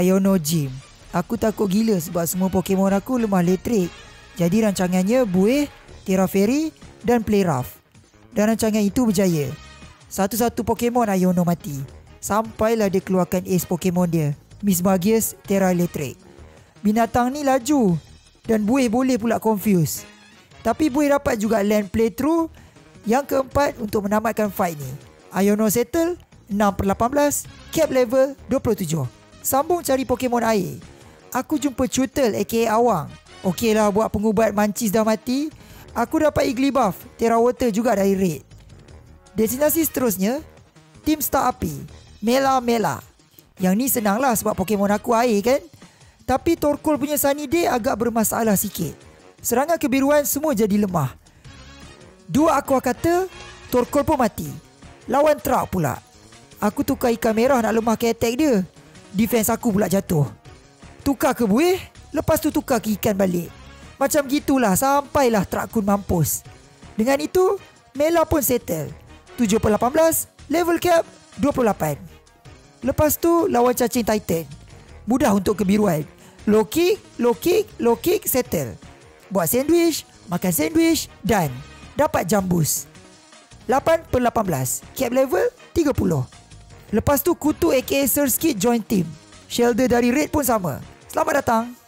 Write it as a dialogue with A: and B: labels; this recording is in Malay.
A: Iono Gym. Aku takut gila sebab semua Pokemon aku lemah elektrik. Jadi rancangannya Buih, Terra Fairy dan Playrough. Dan rancangan itu berjaya. Satu-satu Pokemon Iono mati. Sampailah dia keluarkan ace Pokemon dia. Miss Magius, Terra Electric. Binatang ni laju. Dan Buih boleh pula confuse. Tapi Buih dapat juga land playthrough yang keempat untuk menamatkan fight ni. Iono settle 6 per 18, cap level 27. Sambung cari Pokemon air. Aku jumpa Chutel aka Awang. Okey lah buat pengubat mancis dah mati. Aku dapat Igly Buff, Terra Water juga dari Raid. Destinasi seterusnya, Tim Star Api, Mela Mela. Yang ni senang lah sebab Pokemon aku air kan. Tapi Torkoal punya Sunny Day agak bermasalah sikit. Serangan kebiruan semua jadi lemah. Dua aqua kata, Torkoal pun mati. Lawan Truck pula. Aku tukar ikan merah nak lemah ke attack dia. Defense aku pula jatuh. Tukar ke buih, lepas tu tukar ke ikan balik. Macam gitulah sampailah Trakun mampus. Dengan itu, Mela pun settle. 7 per 18, level cap 28. Lepas tu, lawan cacing Titan. Mudah untuk kebiruan. Low kick, low kick, low kick, settle. Buat sandwich, makan sandwich, dan dapat jambus. 8 per 18, cap level 30. Lepas tu Kutu aka Sir Skid join team. Shelder dari Red pun sama. Selamat datang.